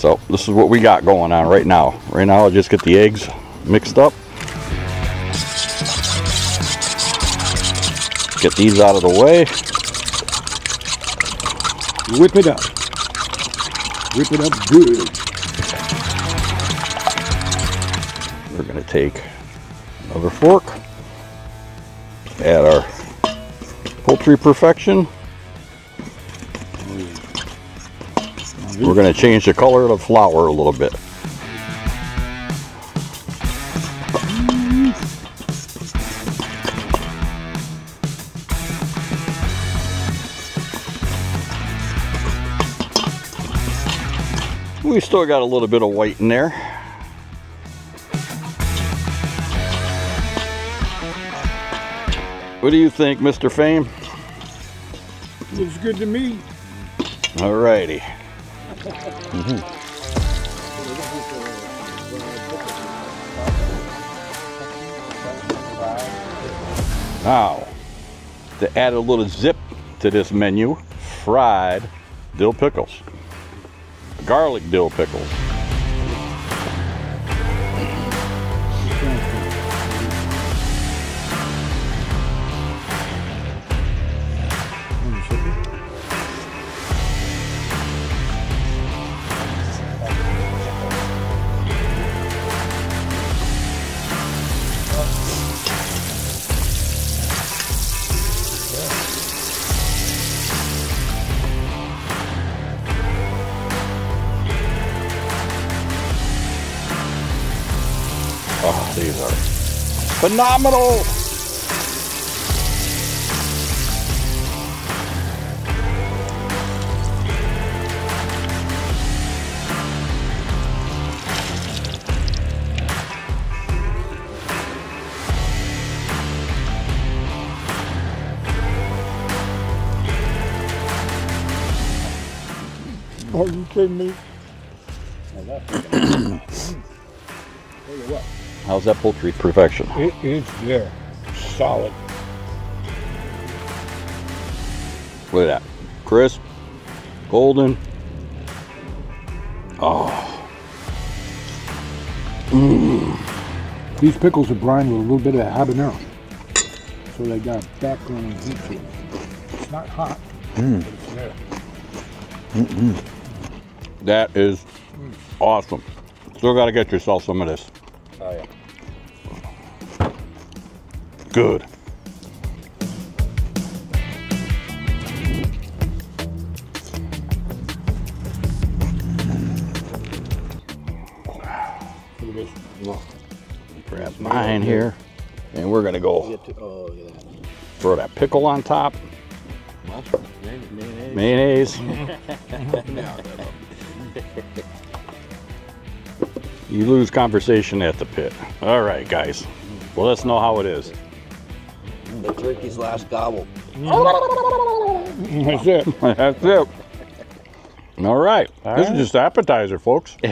So this is what we got going on right now. Right now I'll just get the eggs mixed up. Get these out of the way. Whip it up. Whip it up good. We're gonna take another fork, add our poultry perfection. We're gonna change the color of the flour a little bit. We still got a little bit of white in there. What do you think, Mr. Fame? Looks good to me. Alrighty. Now, to add a little zip to this menu, fried dill pickles. Garlic dill pickles. Oh, these are phenomenal. Are you kidding me? How's that poultry perfection? It is there. Solid. Look at that. Crisp, golden. Oh, These pickles are brined with a little bit of habanero. So they got background heat to it. It's not hot, but mm. it's there. Mm-hmm. that is mm. awesome. Still got to get yourself some of this. Oh yeah. Good. Look at this. Grab mine here. And we're going to go oh, look at that. throw that pickle on top. Mayonnaise. Mayonnaise. You lose conversation at the pit. All right, guys. Well, let's know how it is. The turkey's last gobble. That's it. That's it. All right. All this right. is just appetizer, folks.